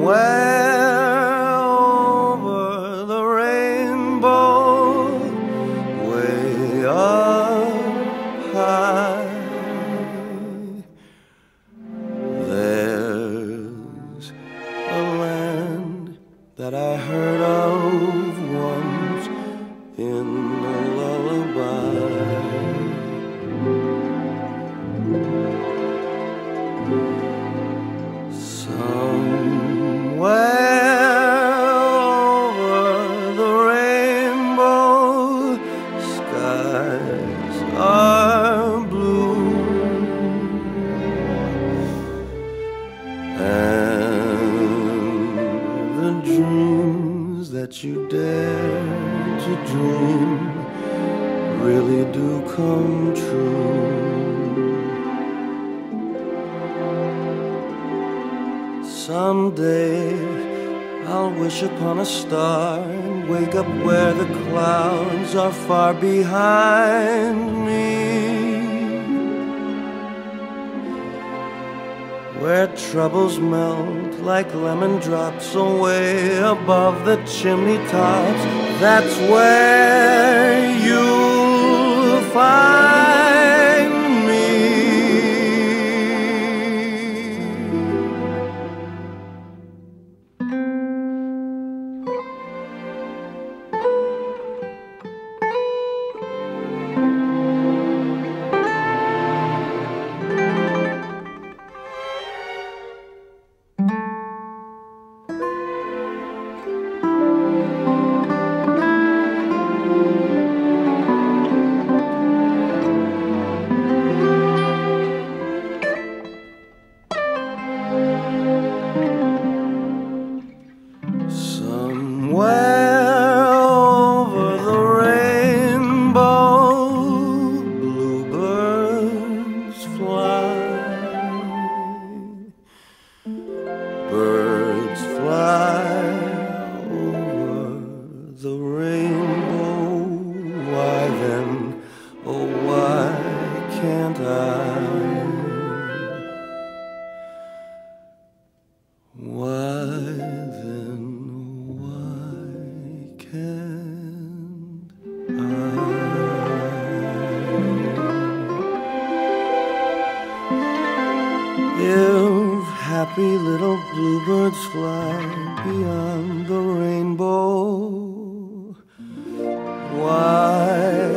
somewhere over the rainbow, way up high. There's a land that I heard. You dare to dream really do come true. Someday I'll wish upon a star and wake up where the clouds are far behind me. Where troubles melt like lemon drops away above the chimney tops. That's where you'll Somewhere over the rainbow, bluebirds fly. Birds fly over the rainbow. happy little bluebirds fly beyond the rainbow. Why?